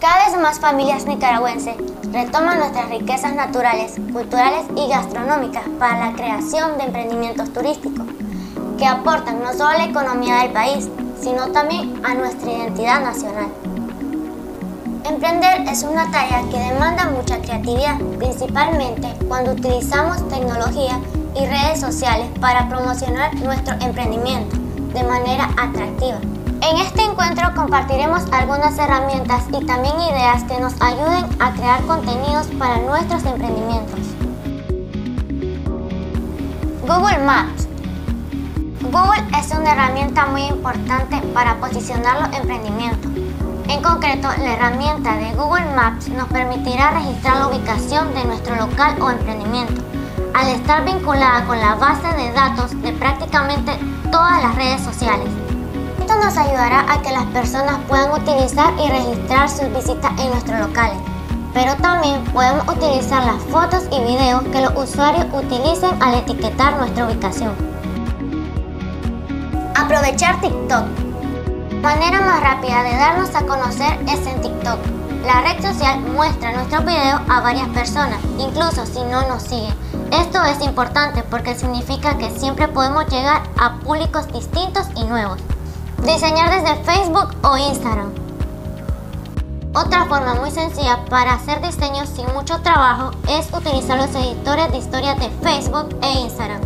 Cada vez más familias nicaragüenses retoman nuestras riquezas naturales, culturales y gastronómicas para la creación de emprendimientos turísticos que aportan no solo a la economía del país, sino también a nuestra identidad nacional. Emprender es una tarea que demanda mucha creatividad, principalmente cuando utilizamos tecnología y redes sociales para promocionar nuestro emprendimiento de manera atractiva. En este encuentro compartiremos algunas herramientas y también ideas que nos ayuden a crear contenidos para nuestros emprendimientos. Google Maps Google es una herramienta muy importante para posicionar los emprendimientos. En concreto, la herramienta de Google Maps nos permitirá registrar la ubicación de nuestro local o emprendimiento, al estar vinculada con la base de datos de prácticamente todas las redes sociales. Esto nos ayudará a que las personas puedan utilizar y registrar sus visitas en nuestros locales, pero también podemos utilizar las fotos y videos que los usuarios utilicen al etiquetar nuestra ubicación. Aprovechar TikTok. Manera más rápida de darnos a conocer es en TikTok. La red social muestra nuestros videos a varias personas, incluso si no nos siguen. Esto es importante porque significa que siempre podemos llegar a públicos distintos y nuevos. Diseñar desde Facebook o Instagram. Otra forma muy sencilla para hacer diseños sin mucho trabajo es utilizar los editores de historias de Facebook e Instagram.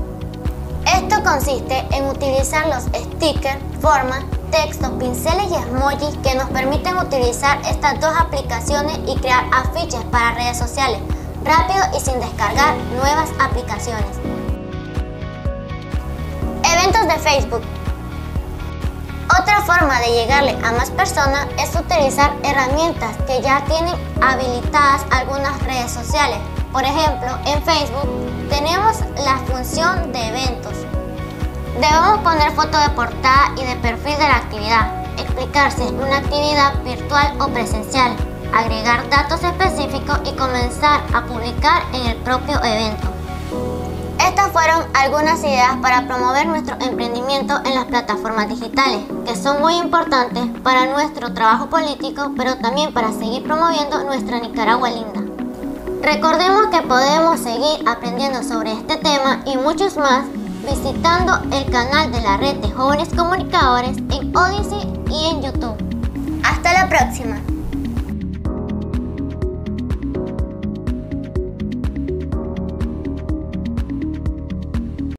Esto consiste en utilizar los stickers, formas, textos, pinceles y emojis que nos permiten utilizar estas dos aplicaciones y crear afiches para redes sociales rápido y sin descargar nuevas aplicaciones. Eventos de Facebook otra forma de llegarle a más personas es utilizar herramientas que ya tienen habilitadas algunas redes sociales. Por ejemplo, en Facebook tenemos la función de eventos. Debemos poner foto de portada y de perfil de la actividad, explicar si es una actividad virtual o presencial, agregar datos específicos y comenzar a publicar en el propio evento. Algunas ideas para promover nuestro emprendimiento en las plataformas digitales, que son muy importantes para nuestro trabajo político, pero también para seguir promoviendo nuestra Nicaragua linda. Recordemos que podemos seguir aprendiendo sobre este tema y muchos más visitando el canal de la red de jóvenes comunicadores en Odyssey y en YouTube. Hasta la próxima.